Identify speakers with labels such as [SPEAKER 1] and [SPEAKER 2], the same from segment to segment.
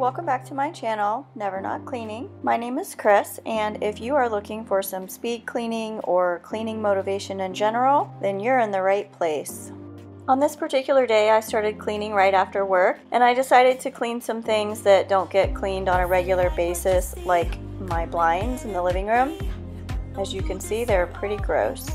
[SPEAKER 1] welcome back to my channel, Never Not Cleaning. My name is Chris, and if you are looking for some speed cleaning or cleaning motivation in general, then you're in the right place. On this particular day, I started cleaning right after work, and I decided to clean some things that don't get cleaned on a regular basis, like my blinds in the living room. As you can see, they're pretty gross.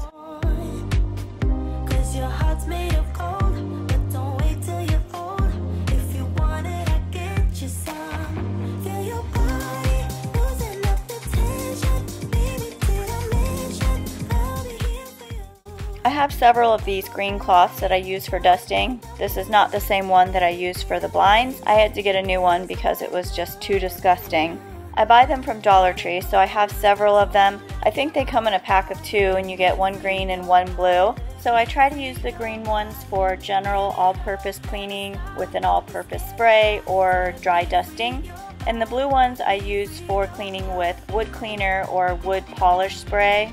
[SPEAKER 1] Have several of these green cloths that I use for dusting. This is not the same one that I use for the blinds. I had to get a new one because it was just too disgusting. I buy them from Dollar Tree, so I have several of them. I think they come in a pack of two and you get one green and one blue. So I try to use the green ones for general all-purpose cleaning with an all-purpose spray or dry dusting. And the blue ones I use for cleaning with wood cleaner or wood polish spray.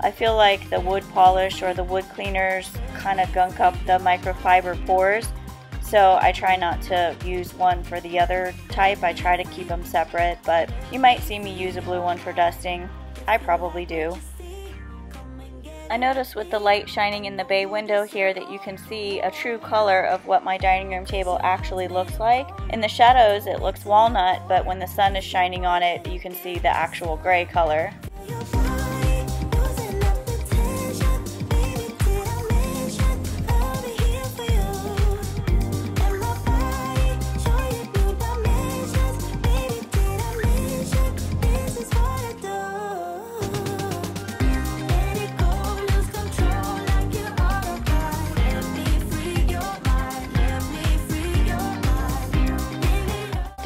[SPEAKER 1] I feel like the wood polish or the wood cleaners kind of gunk up the microfiber pores. So I try not to use one for the other type. I try to keep them separate, but you might see me use a blue one for dusting. I probably do. I notice with the light shining in the bay window here that you can see a true color of what my dining room table actually looks like. In the shadows it looks walnut, but when the sun is shining on it you can see the actual gray color.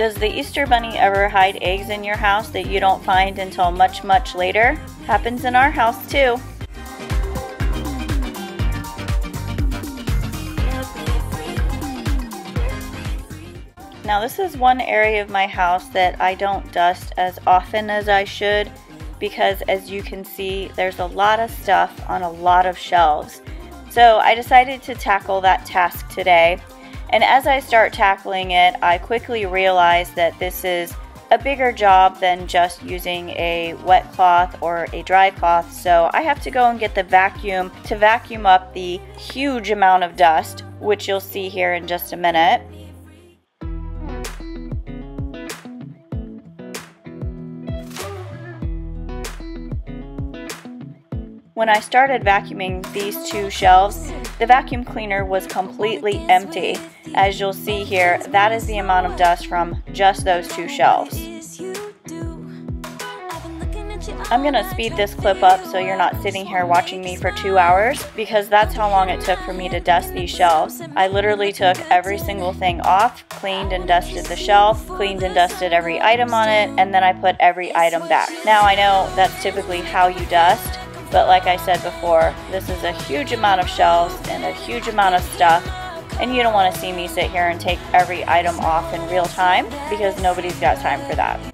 [SPEAKER 1] Does the Easter Bunny ever hide eggs in your house that you don't find until much, much later? Happens in our house too. Now this is one area of my house that I don't dust as often as I should because as you can see there's a lot of stuff on a lot of shelves. So I decided to tackle that task today and as I start tackling it, I quickly realize that this is a bigger job than just using a wet cloth or a dry cloth. So I have to go and get the vacuum to vacuum up the huge amount of dust, which you'll see here in just a minute. When I started vacuuming these two shelves, the vacuum cleaner was completely empty. As you'll see here, that is the amount of dust from just those two shelves. I'm going to speed this clip up so you're not sitting here watching me for two hours because that's how long it took for me to dust these shelves. I literally took every single thing off, cleaned and dusted the shelf, cleaned and dusted every item on it, and then I put every item back. Now I know that's typically how you dust, but like I said before, this is a huge amount of shelves and a huge amount of stuff. And you don't want to see me sit here and take every item off in real time because nobody's got time for that.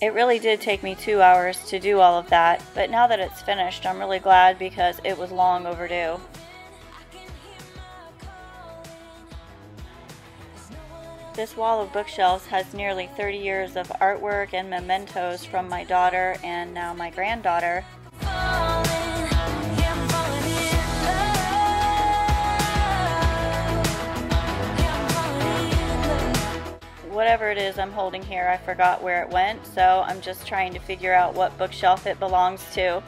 [SPEAKER 1] It really did take me two hours to do all of that, but now that it's finished, I'm really glad because it was long overdue. This wall of bookshelves has nearly 30 years of artwork and mementos from my daughter and now my granddaughter. Whatever it is I'm holding here, I forgot where it went, so I'm just trying to figure out what bookshelf it belongs to.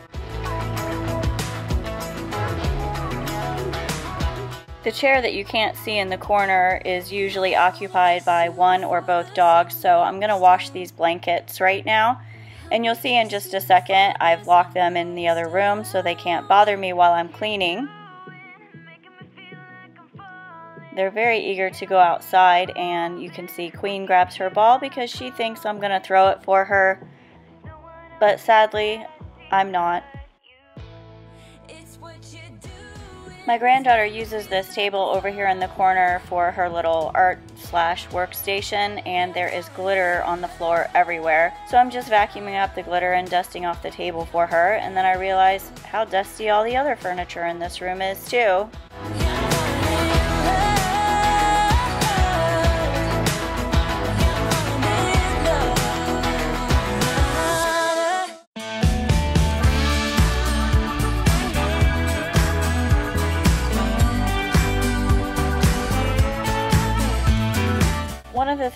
[SPEAKER 1] The chair that you can't see in the corner is usually occupied by one or both dogs, so I'm going to wash these blankets right now. And you'll see in just a second, I've locked them in the other room so they can't bother me while I'm cleaning. They're very eager to go outside and you can see Queen grabs her ball because she thinks I'm going to throw it for her. But sadly, I'm not. My granddaughter uses this table over here in the corner for her little art slash workstation and there is glitter on the floor everywhere. So I'm just vacuuming up the glitter and dusting off the table for her and then I realize how dusty all the other furniture in this room is too.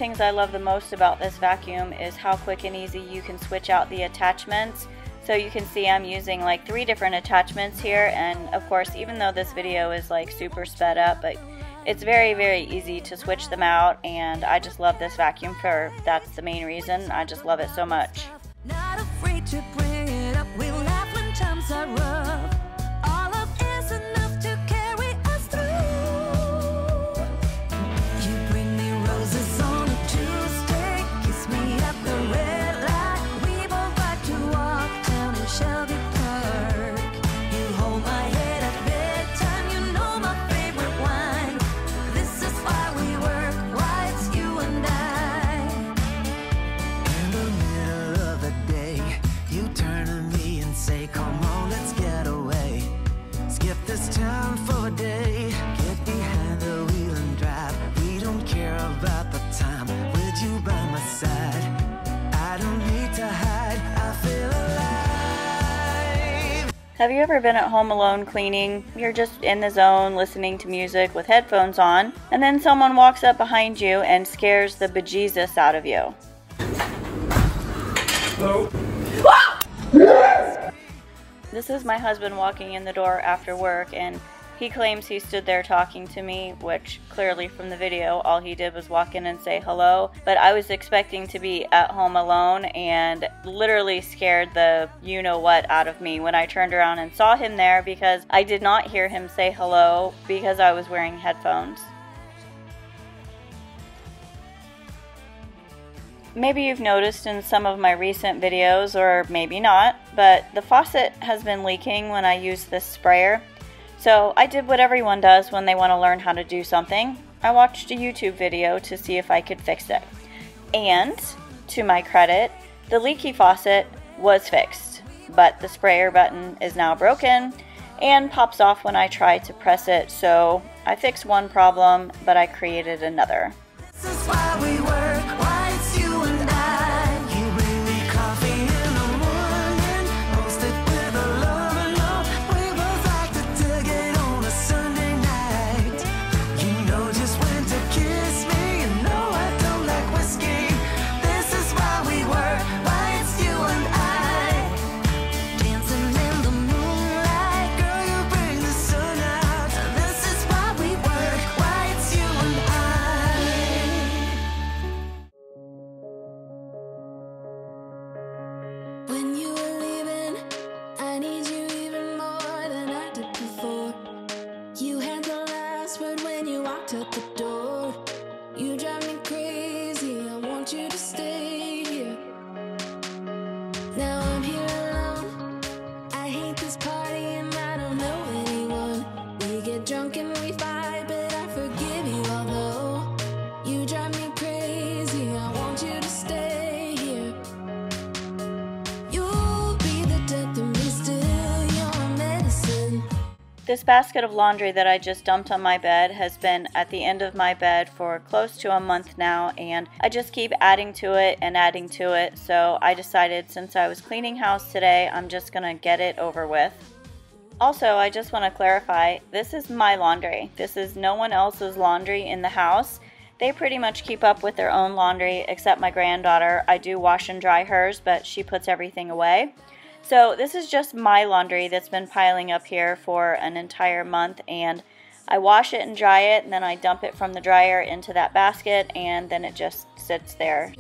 [SPEAKER 1] Things I love the most about this vacuum is how quick and easy you can switch out the attachments. So you can see I'm using like three different attachments here and of course even though this video is like super sped up but it's very very easy to switch them out and I just love this vacuum for that's the main reason. I just love it so much. Have you ever been at home alone cleaning? You're just in the zone listening to music with headphones on, and then someone walks up behind you and scares the bejesus out of you. Hello? This is my husband walking in the door after work, and he claims he stood there talking to me, which clearly from the video, all he did was walk in and say hello. But I was expecting to be at home alone and literally scared the you know what out of me when I turned around and saw him there because I did not hear him say hello because I was wearing headphones. Maybe you've noticed in some of my recent videos, or maybe not, but the faucet has been leaking when I use this sprayer. So I did what everyone does when they want to learn how to do something. I watched a YouTube video to see if I could fix it. And, to my credit, the leaky faucet was fixed, but the sprayer button is now broken and pops off when I try to press it. So I fixed one problem, but I created another. knocked at the door. You drive This basket of laundry that I just dumped on my bed has been at the end of my bed for close to a month now and I just keep adding to it and adding to it so I decided since I was cleaning house today I'm just gonna get it over with. Also, I just want to clarify, this is my laundry. This is no one else's laundry in the house. They pretty much keep up with their own laundry except my granddaughter. I do wash and dry hers, but she puts everything away. So this is just my laundry that's been piling up here for an entire month and I wash it and dry it and then I dump it from the dryer into that basket and then it just sits there.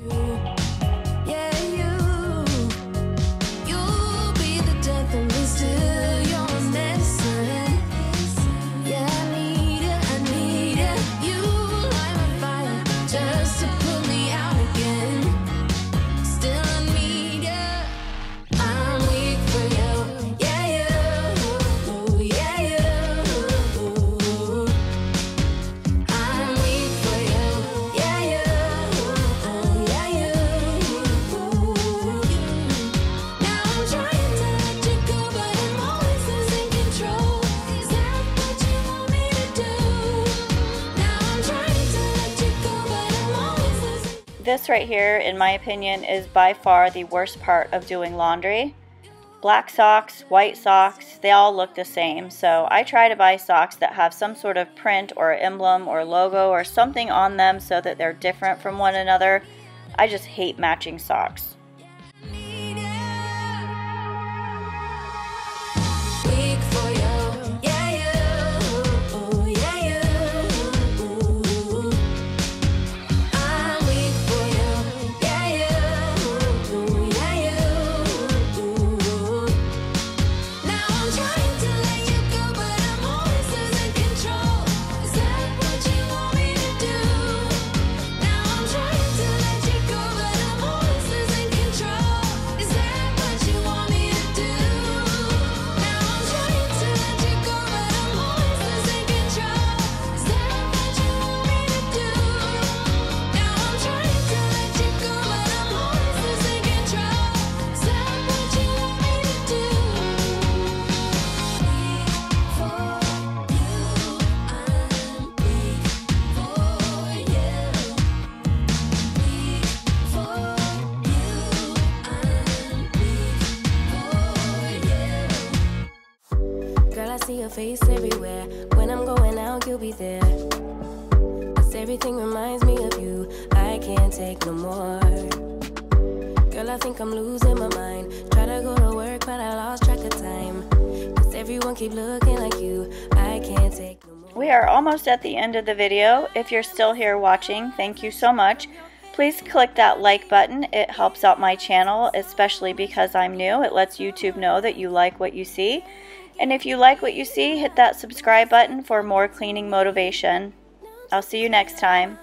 [SPEAKER 2] This right here, in my opinion, is by far the worst part of doing laundry. Black socks, white socks, they all look the same. So I try to buy socks that have some sort of print or emblem or logo or something on them so that they're different from one another. I just hate matching socks.
[SPEAKER 3] Face everywhere. When I'm going out, you'll be there. Cause everything reminds me of you. I can't take no more. Girl, I think I'm losing my mind. Try to go to work, but I lost track of time. Cause everyone keep looking like you. I can't take no more.
[SPEAKER 2] We are almost at the end of the video. If you're still here watching, thank you so much. Please click that like button. It helps out my channel, especially because I'm new. It lets YouTube know that you like what you see. And if you like what you see, hit that subscribe button for more cleaning motivation. I'll see you next time.